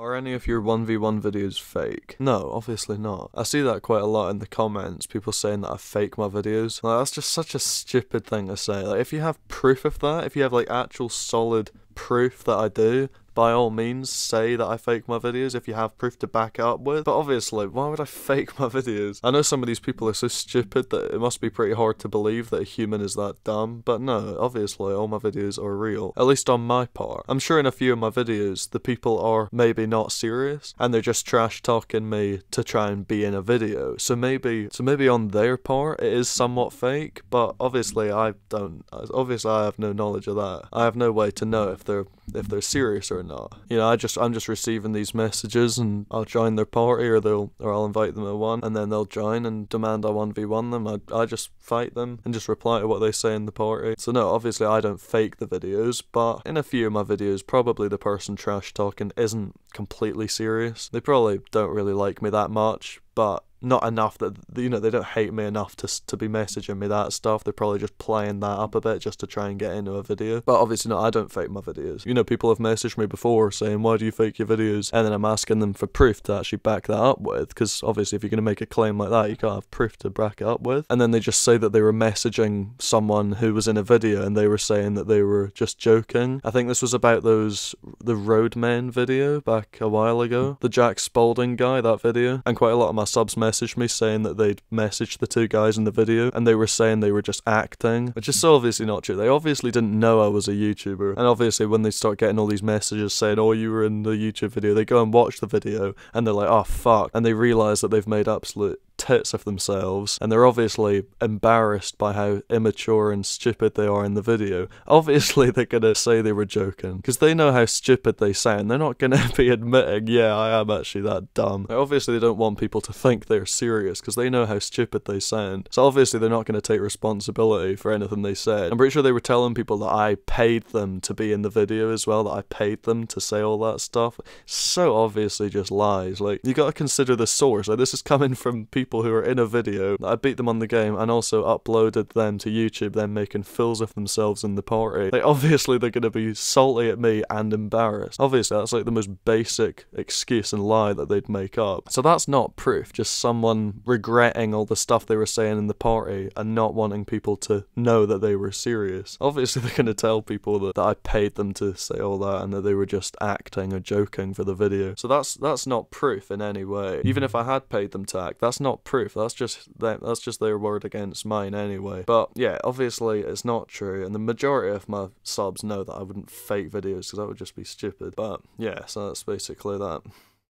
Are any of your 1v1 videos fake? No, obviously not. I see that quite a lot in the comments, people saying that I fake my videos. Like, that's just such a stupid thing to say. Like, if you have proof of that, if you have like actual solid proof that I do, by all means say that I fake my videos if you have proof to back it up with. But obviously, why would I fake my videos? I know some of these people are so stupid that it must be pretty hard to believe that a human is that dumb. But no, obviously all my videos are real. At least on my part. I'm sure in a few of my videos the people are maybe not serious and they're just trash talking me to try and be in a video. So maybe so maybe on their part it is somewhat fake, but obviously I don't obviously I have no knowledge of that. I have no way to know if they're if they're serious or not. You know, I just I'm just receiving these messages and I'll join their party or they'll or I'll invite them to one and then they'll join and demand I one v one them. I I just fight them and just reply to what they say in the party. So no, obviously I don't fake the videos, but in a few of my videos, probably the person trash talking isn't completely serious. They probably don't really like me that much, but not enough that you know they don't hate me enough to to be messaging me that stuff. They're probably just playing that up a bit just to try and get into a video. But obviously, no, I don't fake my videos. You know, people have messaged me before saying, "Why do you fake your videos?" And then I'm asking them for proof to actually back that up with, because obviously, if you're gonna make a claim like that, you can't have proof to back it up with. And then they just say that they were messaging someone who was in a video and they were saying that they were just joking. I think this was about those the Roadmen video back a while ago, the Jack Spalding guy, that video, and quite a lot of my subs messaged me saying that they'd messaged the two guys in the video and they were saying they were just acting, which is so obviously not true. They obviously didn't know I was a YouTuber. And obviously, when they start getting all these messages saying, oh, you were in the YouTube video, they go and watch the video and they're like, oh, fuck. And they realize that they've made absolute tits of themselves and they're obviously embarrassed by how immature and stupid they are in the video. Obviously, they're gonna say they were joking because they know how stupid they sound. They're not gonna be admitting, yeah, I am actually that dumb. Obviously, they don't want people to think they're serious because they know how stupid they sound. So obviously, they're not gonna take responsibility for anything they said. I'm pretty sure they were telling people that I paid them to be in the video as well, that I paid them to say all that stuff. So obviously, just lies. Like, you gotta consider the source. Like, this is coming from people people who are in a video. I beat them on the game and also uploaded them to YouTube, then making fools of themselves in the party. Obviously, they're going to be salty at me and embarrassed. Obviously, that's like the most basic excuse and lie that they'd make up. So that's not proof, just someone regretting all the stuff they were saying in the party and not wanting people to know that they were serious. Obviously, they're going to tell people that, that I paid them to say all that and that they were just acting or joking for the video. So that's that's not proof in any way. Even if I had paid them to act, that's proof. That's just that that's just their word against mine anyway. But yeah, obviously it's not true, and the majority of my subs know that I wouldn't fake videos because that would just be stupid. But yeah, so that's basically that.